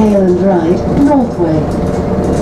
Highland Drive, Northway.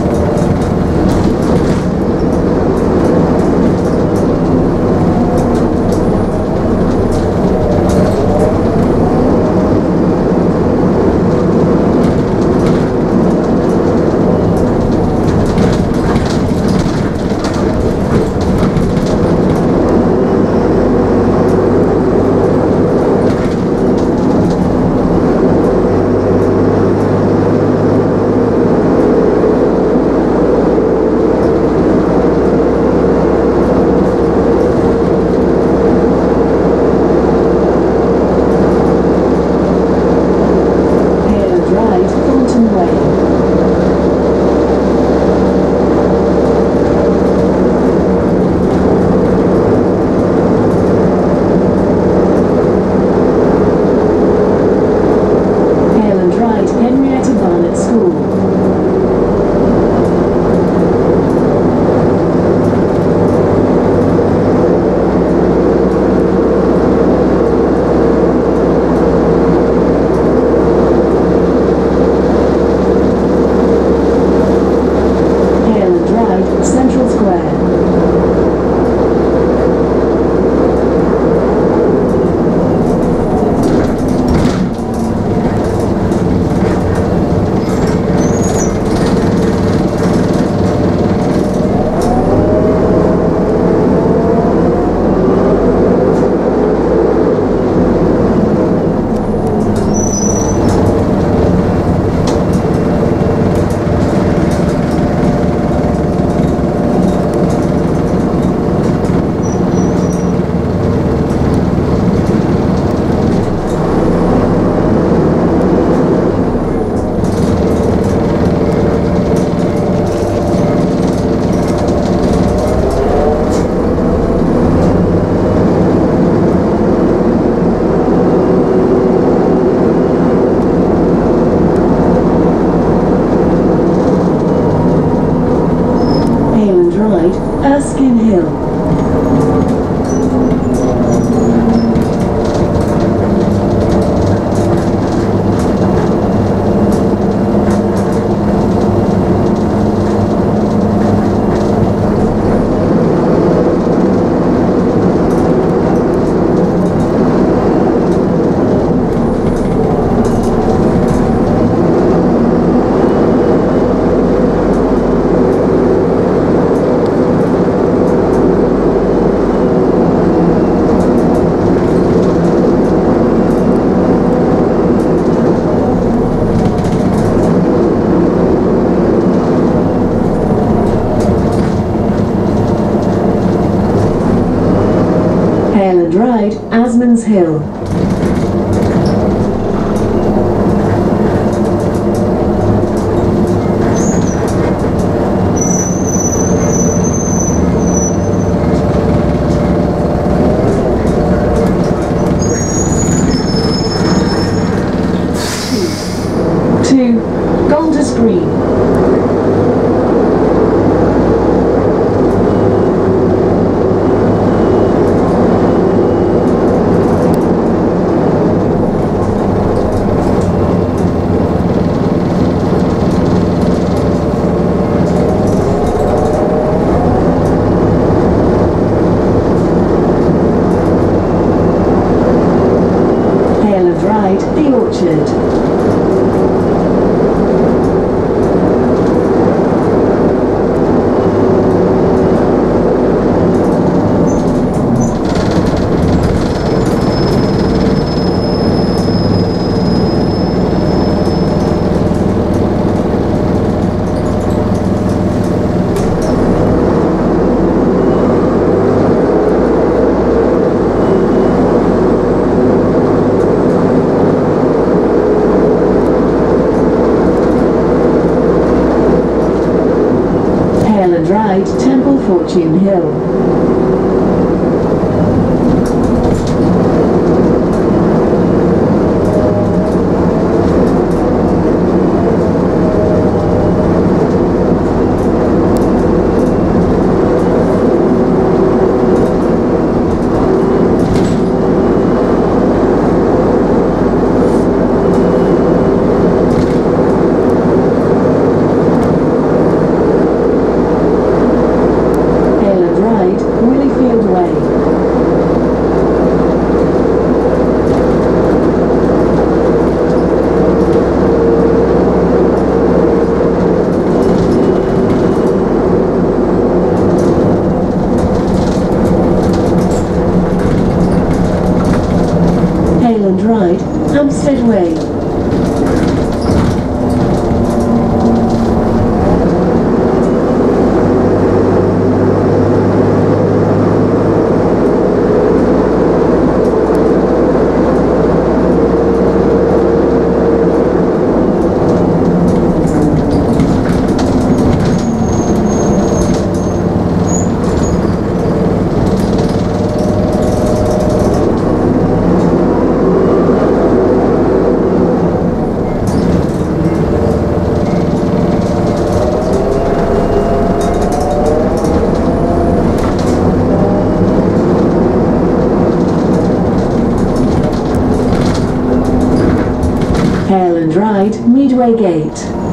Hail and Ride, Asmuns Hill. to Golders Green. Hail and Ride, The Orchard. Hail and Ride, Temple Fortune Hill. Willifield Way. Ride, Hampstead Way. Hail and Ride, Meadway Gate.